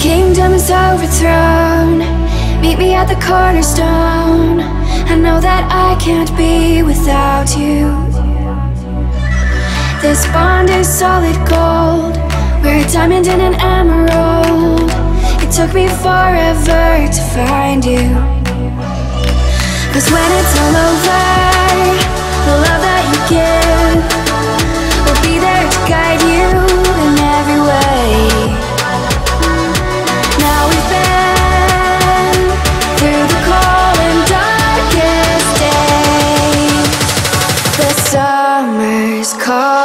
kingdom is overthrown, meet me at the cornerstone. I know that I can't be without you. This bond is solid gold. We're a diamond and an took me forever to find you. Cause when it's all over, the love that you give will be there to guide you in every way. Now we've been through the cold and darkest days. The summer's calling.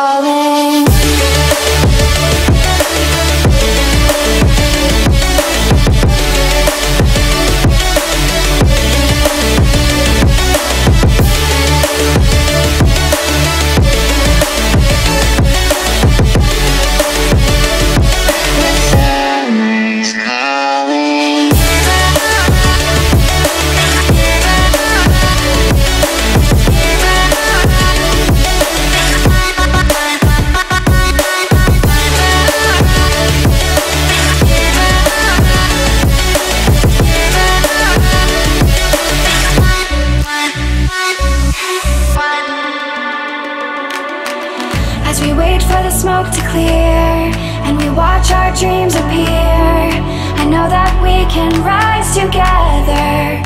Dreams appear, I know that we can rise together.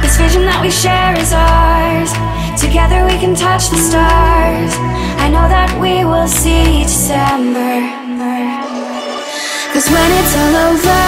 This vision that we share is ours. Together we can touch the stars. I know that we will see December. Cause when it's all over,